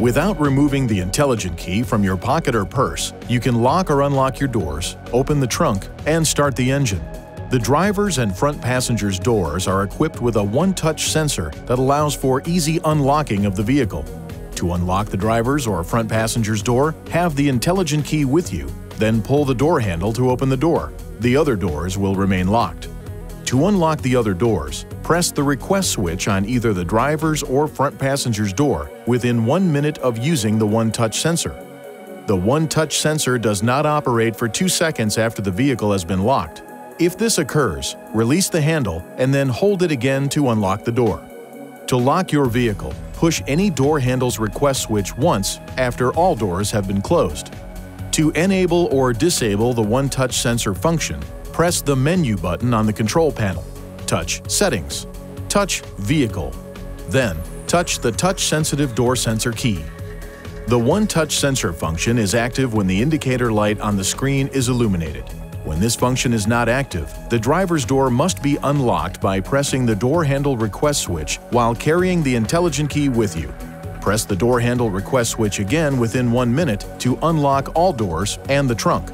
Without removing the intelligent key from your pocket or purse, you can lock or unlock your doors, open the trunk, and start the engine. The driver's and front passenger's doors are equipped with a one-touch sensor that allows for easy unlocking of the vehicle. To unlock the driver's or front passenger's door, have the intelligent key with you, then pull the door handle to open the door. The other doors will remain locked. To unlock the other doors, press the request switch on either the driver's or front passenger's door within one minute of using the one-touch sensor. The one-touch sensor does not operate for two seconds after the vehicle has been locked. If this occurs, release the handle and then hold it again to unlock the door. To lock your vehicle, push any door handle's request switch once after all doors have been closed. To enable or disable the one-touch sensor function, press the Menu button on the control panel. Touch Settings. Touch Vehicle. Then, touch the touch-sensitive door sensor key. The one-touch sensor function is active when the indicator light on the screen is illuminated. When this function is not active, the driver's door must be unlocked by pressing the door handle request switch while carrying the intelligent key with you. Press the door handle request switch again within one minute to unlock all doors and the trunk.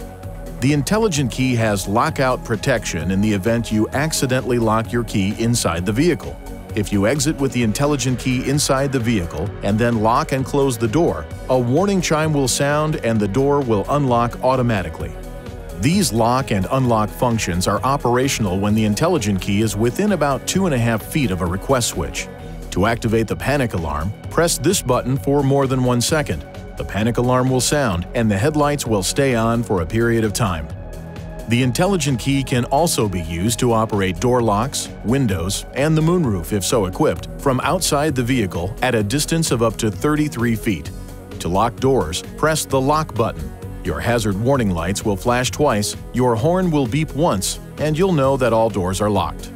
The intelligent key has lockout protection in the event you accidentally lock your key inside the vehicle. If you exit with the intelligent key inside the vehicle and then lock and close the door, a warning chime will sound and the door will unlock automatically. These lock and unlock functions are operational when the intelligent key is within about 2.5 feet of a request switch. To activate the panic alarm, press this button for more than one second the panic alarm will sound and the headlights will stay on for a period of time. The intelligent key can also be used to operate door locks, windows, and the moonroof if so equipped from outside the vehicle at a distance of up to 33 feet. To lock doors, press the lock button. Your hazard warning lights will flash twice, your horn will beep once, and you'll know that all doors are locked.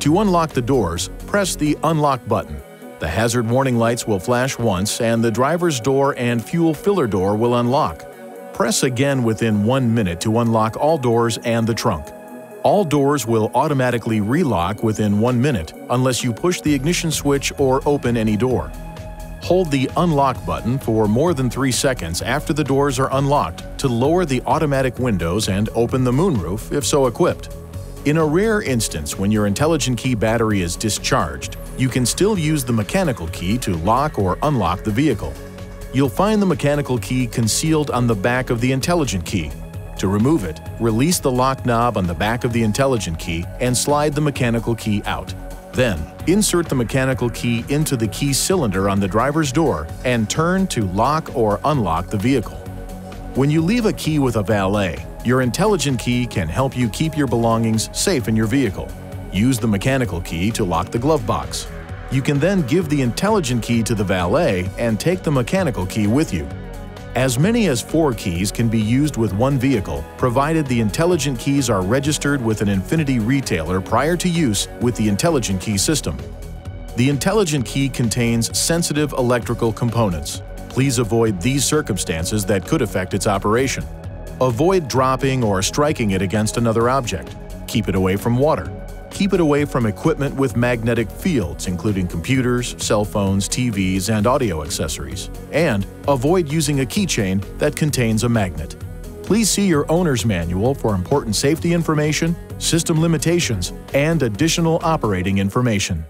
To unlock the doors, press the unlock button. The hazard warning lights will flash once and the driver's door and fuel filler door will unlock. Press again within one minute to unlock all doors and the trunk. All doors will automatically relock within one minute unless you push the ignition switch or open any door. Hold the unlock button for more than 3 seconds after the doors are unlocked to lower the automatic windows and open the moonroof if so equipped. In a rare instance when your intelligent key battery is discharged, you can still use the mechanical key to lock or unlock the vehicle. You'll find the mechanical key concealed on the back of the intelligent key. To remove it, release the lock knob on the back of the intelligent key and slide the mechanical key out. Then, insert the mechanical key into the key cylinder on the driver's door and turn to lock or unlock the vehicle. When you leave a key with a valet, your intelligent key can help you keep your belongings safe in your vehicle. Use the mechanical key to lock the glove box. You can then give the intelligent key to the valet and take the mechanical key with you. As many as four keys can be used with one vehicle, provided the intelligent keys are registered with an Infiniti retailer prior to use with the intelligent key system. The intelligent key contains sensitive electrical components. Please avoid these circumstances that could affect its operation. Avoid dropping or striking it against another object. Keep it away from water keep it away from equipment with magnetic fields, including computers, cell phones, TVs, and audio accessories. And avoid using a keychain that contains a magnet. Please see your owner's manual for important safety information, system limitations, and additional operating information.